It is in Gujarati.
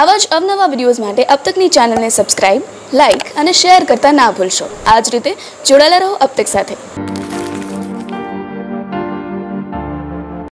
આવા જ અવનવા વિડીયોઝ માટે અબ તકની ચેનલને સબસ્ક્રાઇબ લાઇક અને શેર કરતા ના ભૂલશો. આ જ રીતે જોડાયેલા રહો અબ તક સાથે.